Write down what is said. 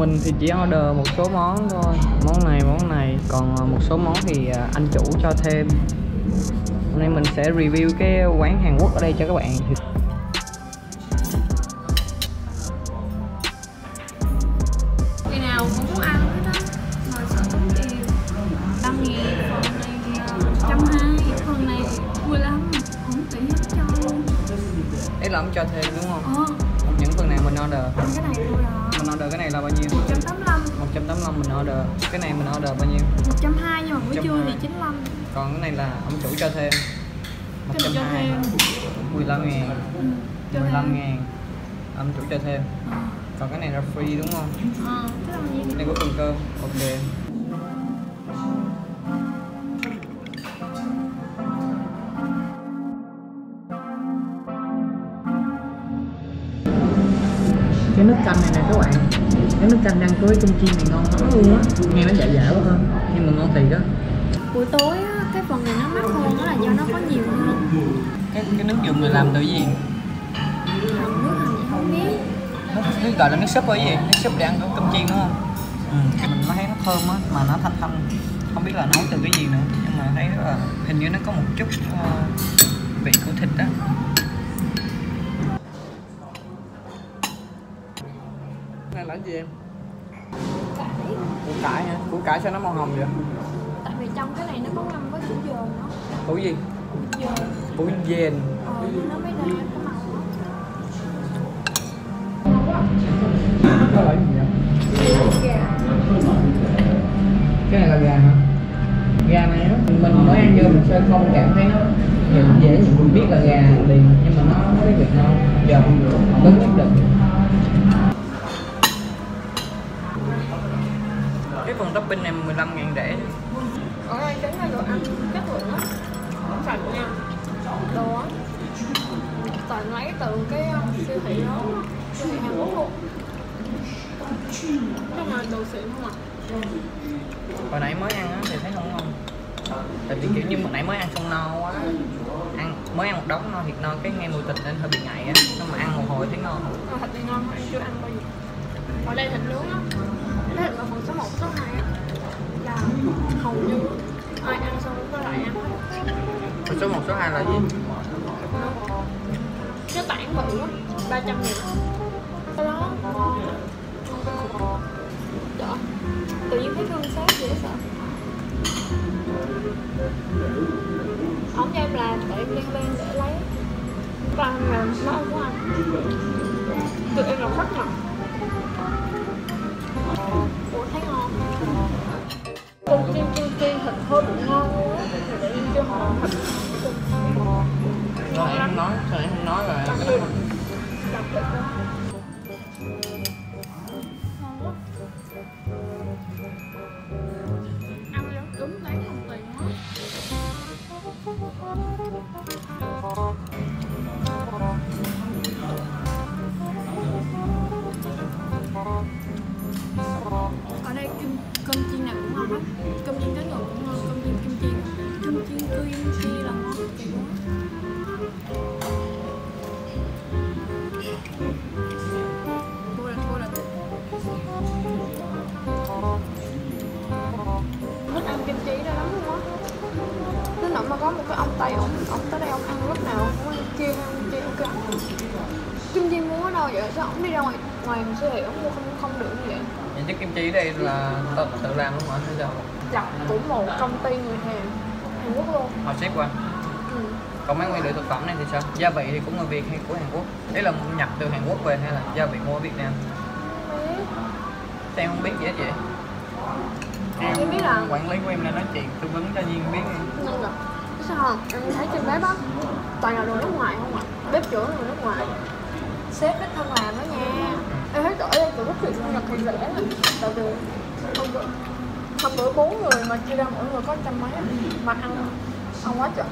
mình thì chỉ order một số món thôi. Món này món này. Còn ờ, một số món thì ờ, anh chủ cho thêm. Hôm nay mình sẽ review cái quán Hàn Quốc ở đây cho các bạn. Thì này ờ, này là ông cho thêm đúng không? Ờ, những phần nào mình order? Cái này thôi à mình order cái này là bao nhiêu? 185 185 mình order. Cái này mình order bao nhiêu? 120 nhưng mà buổi trưa thì 120. 95 còn cái này là ông chủ cho thêm. Cái này cho 120 thêm. 15 ngàn. Ừ, cho 15 thêm. ngàn. Ông chủ cho thêm. Ờ, còn cái này là free đúng không? Ờ, nhiêu cái này có phần cơm ok cái nước canh này nè các bạn. Cái nước canh ăn với cơm chiên này ngon lắm luôn á. Nghe nó dạ dạ quá hơn nhưng mà ngon thiệt á. Buổi tối á, cái phần này nó mắc hơn đó là do nó có nhiều hơn cái cái nước dùng người làm từ gì? Nước nước, gọi là nước súp hay gì? Nước súp để ăn với cơm chiên đúng không ừ. mình thấy nó thơm á mà nó thanh thanh. Không biết là nấu từ cái gì nữa nhưng mà thấy là hình như nó có một chút ờ, vị của thịt á là gì em? Cải. Củ cải hả? Củ cải sao nó màu hồng vậy? Tại vì trong cái này nó có ngâm với củ dền đó. Củ gì? Dền. Củ dền. Ờ, nó mới ra cái màu đó. Này là gà hả? Gà này á mình mới ăn vô mình sẽ không cảm thấy nó dễ mình biết là gà liền nhưng mà nó có cái vị ngon. Giờ cứng nhất định phần topping này 15 ngàn rẻ Ở đây chính là đồ ăn chất lượng á Sạch nha. Đồ á. Toàn lấy từ cái uh, siêu thị đó. Siêu thị Hàn Quốc luôn. Nhưng mà đồ xịn không à hồi nãy mới ăn á thì thấy không ngon. Tại vì kiểu như hồi nãy mới ăn xong no quá. Ăn mới ăn một đống no thiệt no cái nghe mùi thịt nên hơi bị ngại á. Nhưng mà ăn một hồi thấy ngon. Mà thịt thì ngon, em chưa ăn bao giờ. Ở đây thịt nướng á số 1, số 2 là gì? cái tảng bự á 300 nghìn. Cái đó. Đó tự nhiên thấy thương xót dễ sợ. Ông cho em làm để em liên lên để lấy. Và là nó không có ăn tụi em làm rất nhở ủa thấy ngon. Con chim chim chim thịt hơi bị ngon quá để em cho họ thịt. Sao em không nói? Sao em không nói rồi? đặc ăn không tiền ở đây cơm chiên nào cũng ngon hết cơm chiên cá cái ông ông, ông tới đây ông ăn lúc nào cũng ăn chiên ăn kim chi ông ăn Kim chi mua ở đâu vậy? Sao ông đi ra ngoài ngoài siêu thị ông mua không không được như vậy? Những chất kim chi ở đây là tự, tự làm luôn hả? Hay sao? Chặt của một công ty người Hàn Hàn Quốc luôn Họ xếp qua ừ. Còn mấy nguyên liệu thực phẩm này thì sao? Gia vị thì cũng người Việt hay của Hàn Quốc? Đấy là nhập từ Hàn Quốc về hay là gia vị mua ở Việt Nam? Em không biết gì hết vậy? Em biết là quản lý của em đang nói chuyện tư vấn cho Duyên biết đi sao không? Em thấy trên bếp á, toàn là đồ nước ngoài không ạ? Bếp trưởng đồ nước ngoài. Sếp đích thân làm đó nha. Em thấy ở đây tụi rất chuyện nhập thì rẻ lắm. Tại vì không bữa hôm bữa bốn người mà chia ra mỗi người có trăm mấy. Mà ăn ăn quá trời.